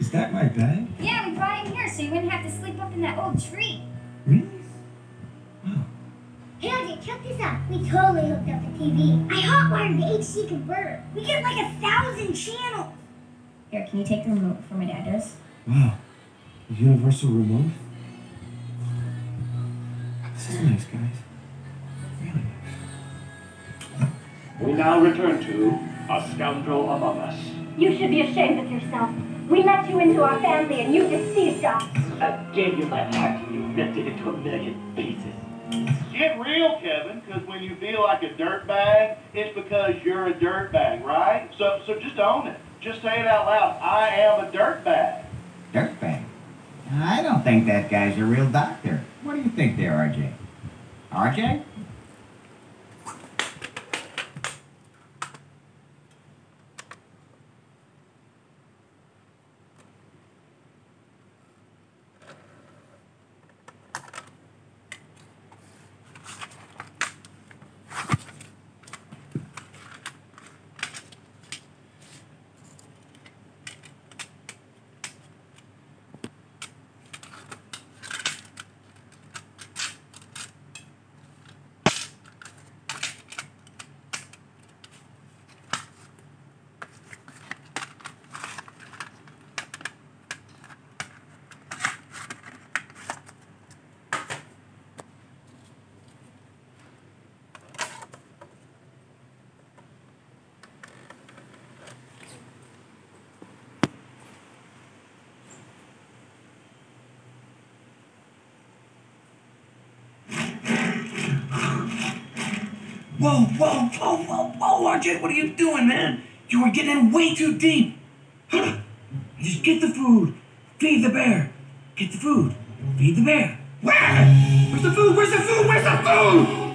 Is that my bed? Yeah, we brought it here so you wouldn't have to sleep up in that old tree. Really? Wow. Hey, RJ, check this out. We totally hooked up the TV. I hotwired the HD converter. We get like a thousand channels. Here, can you take the remote for my dad does? Wow. A universal remote? This is nice, guys. Really nice. We now return to A Scoundrel Among Us. You should be ashamed of yourself. We let you into our family and you deceived us. I gave you my heart and you ripped it into a million pieces. Get real, Kevin, because when you feel like a dirtbag, it's because you're a dirtbag, right? So, so just own it. Just say it out loud. I am a dirtbag. Dirtbag. I don't think that guy's a real doctor. What do you think there, RJ? RJ? Whoa, whoa, whoa, whoa, whoa, RJ, what are you doing, man? You are getting in way too deep. Just get the food. Feed the bear. Get the food. Feed the bear. Where? Where's the food? Where's the food? Where's the food?